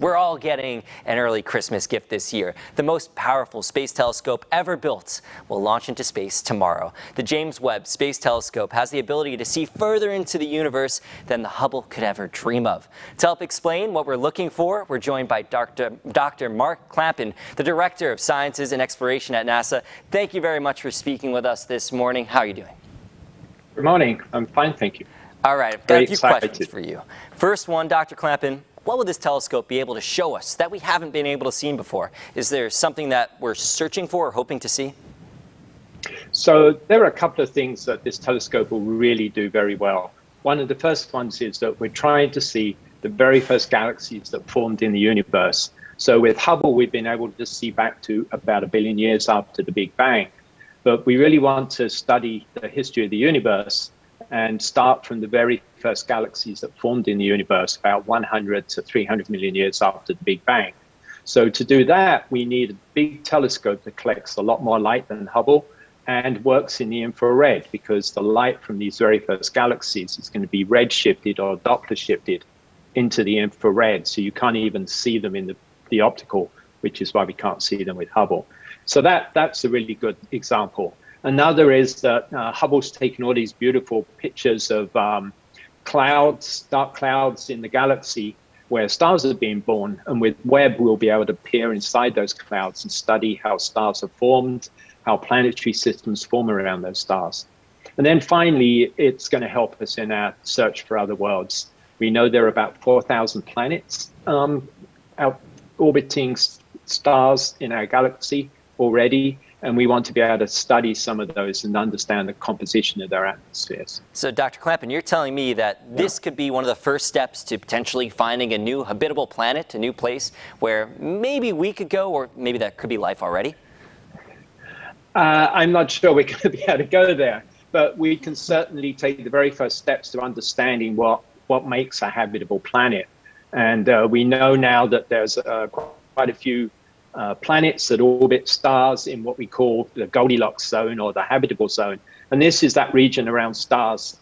We're all getting an early Christmas gift this year. The most powerful space telescope ever built will launch into space tomorrow. The James Webb Space Telescope has the ability to see further into the universe than the Hubble could ever dream of. To help explain what we're looking for, we're joined by Dr. Dr. Mark Clampin, the Director of Sciences and Exploration at NASA. Thank you very much for speaking with us this morning. How are you doing? Good morning. I'm fine, thank you. All right, I've got Very a few excited. questions for you. First one, Dr. Clampin, what will this telescope be able to show us that we haven't been able to see before? Is there something that we're searching for or hoping to see? So there are a couple of things that this telescope will really do very well. One of the first ones is that we're trying to see the very first galaxies that formed in the universe. So with Hubble, we've been able to see back to about a billion years after the Big Bang. But we really want to study the history of the universe and start from the very first galaxies that formed in the universe about 100 to 300 million years after the Big Bang. So to do that, we need a big telescope that collects a lot more light than Hubble and works in the infrared because the light from these very first galaxies is going to be red shifted or Doppler shifted into the infrared. So you can't even see them in the, the optical, which is why we can't see them with Hubble. So that, that's a really good example. Another is that uh, Hubble's taken all these beautiful pictures of um, clouds, dark clouds in the galaxy where stars are being born. And with Webb, we'll be able to peer inside those clouds and study how stars are formed, how planetary systems form around those stars. And then finally, it's going to help us in our search for other worlds. We know there are about 4,000 planets um, out orbiting stars in our galaxy already and we want to be able to study some of those and understand the composition of their atmospheres. So Dr. Clampin, you're telling me that this yeah. could be one of the first steps to potentially finding a new habitable planet, a new place where maybe we could go or maybe that could be life already? Uh, I'm not sure we're going to be able to go there, but we can certainly take the very first steps to understanding what, what makes a habitable planet. And uh, we know now that there's uh, quite a few uh, planets that orbit stars in what we call the Goldilocks zone or the habitable zone. And this is that region around stars,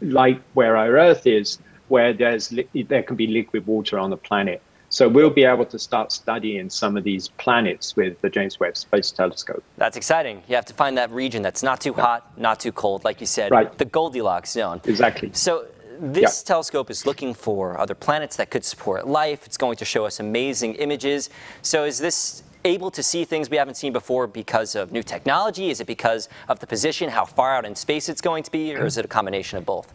like where our Earth is, where there's there can be liquid water on the planet. So we'll be able to start studying some of these planets with the James Webb Space Telescope. That's exciting. You have to find that region that's not too hot, not too cold, like you said, right. the Goldilocks zone. Exactly. So this yeah. telescope is looking for other planets that could support life. It's going to show us amazing images. So is this able to see things we haven't seen before because of new technology? Is it because of the position, how far out in space it's going to be, or is it a combination of both?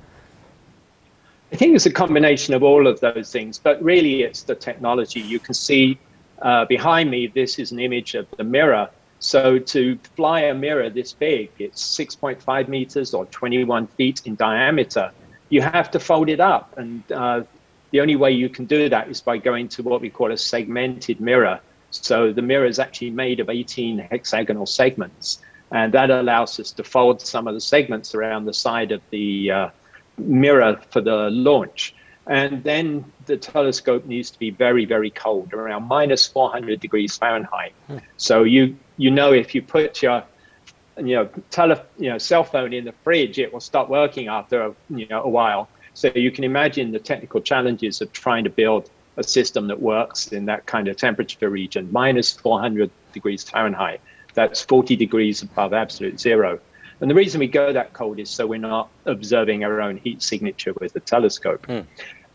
I think it's a combination of all of those things, but really it's the technology. You can see uh, behind me, this is an image of the mirror. So to fly a mirror this big, it's 6.5 meters or 21 feet in diameter you have to fold it up. And uh, the only way you can do that is by going to what we call a segmented mirror. So the mirror is actually made of 18 hexagonal segments. And that allows us to fold some of the segments around the side of the uh, mirror for the launch. And then the telescope needs to be very, very cold, around minus 400 degrees Fahrenheit. Hmm. So you, you know if you put your you know, tele, you know, cell phone in the fridge, it will stop working after a, you know, a while. So you can imagine the technical challenges of trying to build a system that works in that kind of temperature region, minus 400 degrees Fahrenheit. That's 40 degrees above absolute zero. And the reason we go that cold is so we're not observing our own heat signature with the telescope. Mm.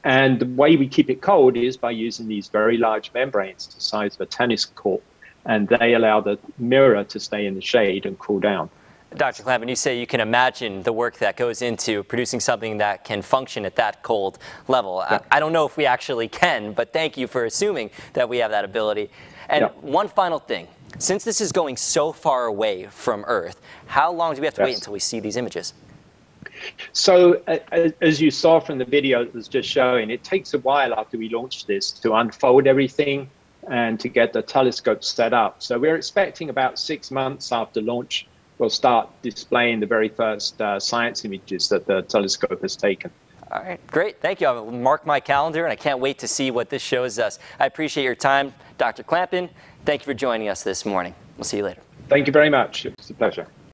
And the way we keep it cold is by using these very large membranes the size of a tennis court and they allow the mirror to stay in the shade and cool down. Dr. Clampin, you say you can imagine the work that goes into producing something that can function at that cold level. Yeah. I, I, don't know if we actually can, but thank you for assuming that we have that ability. And yeah. one final thing, since this is going so far away from Earth, how long do we have to yes. wait until we see these images? So uh, as you saw from the video that was just showing, it takes a while after we launch this to unfold everything, and to get the telescope set up. So we're expecting about six months after launch, we'll start displaying the very first uh, science images that the telescope has taken. All right, great. Thank you. I'll mark my calendar, and I can't wait to see what this shows us. I appreciate your time, Dr. Clampin. Thank you for joining us this morning. We'll see you later. Thank you very much. It's a pleasure.